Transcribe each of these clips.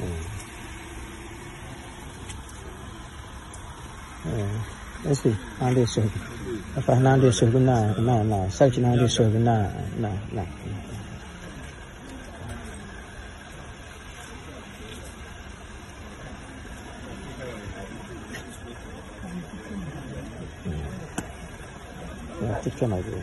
ừ. Esi, nandi sobi. Apa nandi sobi na na na, sakchi nandi sobi na na na. Ya, tikka na gwe.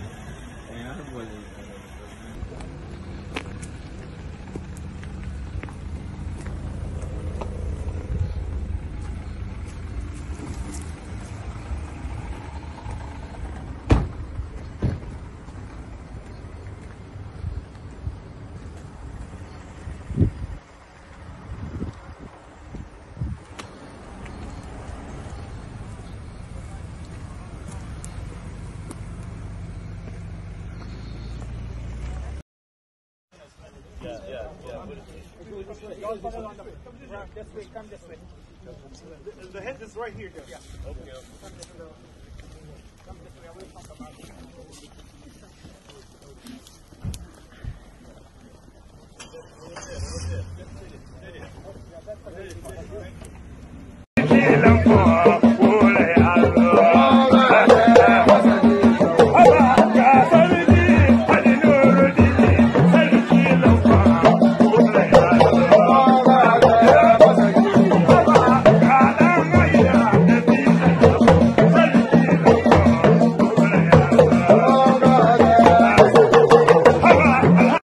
This way, come this way. The, the head is right here, Yeah. Okay. Come this way. Come this way. I will talk about it. That's